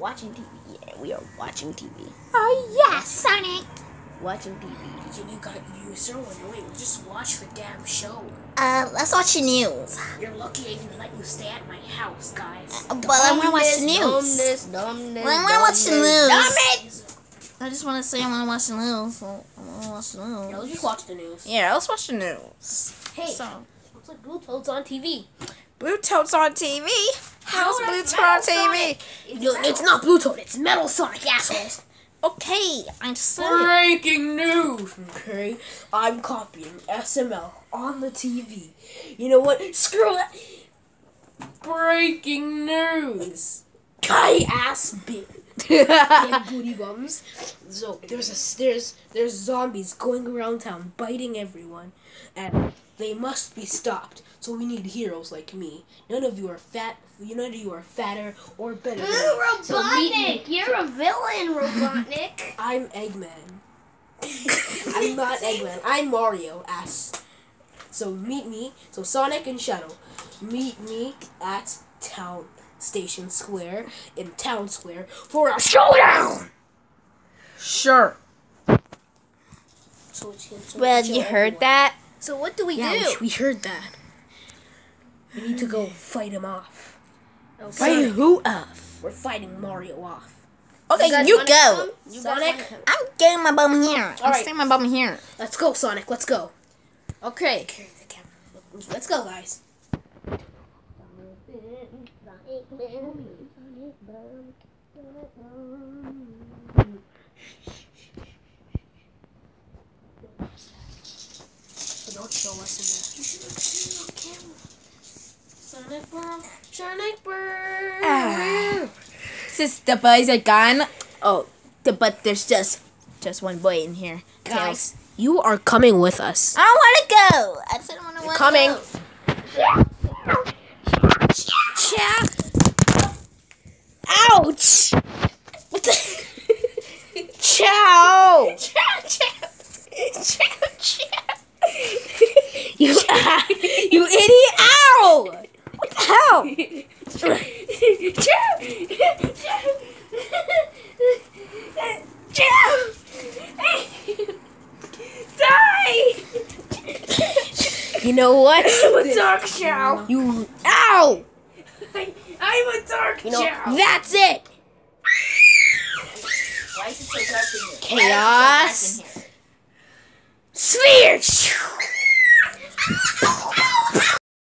Watching TV. Yeah, we are watching TV. Oh yes, Sonic. Watching TV. You, you got you so annoying. Just watch the damn show. Uh, let's watch the news. You're lucky I even let you stay at my house, guys. Uh, Well, I want to watch the news. Dumbness, dumbness, Well, I want to watch the news. Dumbness. I just want to say I want to watch the news. So I want to watch the Yeah, news. let's just watch the news. Yeah, let's watch the news. Hey, So, Looks like Blue Toad's on TV. Blue Toad's on TV. How's No, Blue that's Toad on TV? No, it's not Blue Toad. It's Metal Sonic, assholes. Okay, I'm said it. Breaking news. Okay, I'm copying SML on the TV. You know what? Screw that. Breaking news. Guy ass bit. Big booty bums. So there's a there's there's zombies going around town biting everyone, and they must be stopped. So we need heroes like me. None of you are fat. None of you are fatter or better. than me. So meet me. you're a villain, Robotnik. I'm Eggman. I'm not Eggman. I'm Mario. Ass. So meet me. So Sonic and Shadow, meet me at Town Station Square in Town Square for a showdown. Sure. So, Well, you heard everyone. that? So what do we Yeah, do? we, we heard that. We need to go fight him off. Fight who off? We're fighting Mario off. Okay, guys you go. You Sonic? I'm getting my bum here. I'm Alright. sticking my bum here. Let's go, Sonic. Let's go. Okay. Carry the camera. Let's go, guys. Don't show us in there. Sonic Boom, Sonic Boom. Ah. Since the boys are gone, oh, the, but there's just just one boy in here. Guys, you are coming with us. I don't want to go. I said I want to Coming. Ouch! What the? Chao, Chao. Chao! Chao! you, you idiot! Ow! What the hell? You know what? I'm a dark Chao. You, Ow! I'm a dark you know, That's it. Why is it so dark in here? Chaos. Why so in here? Sphere.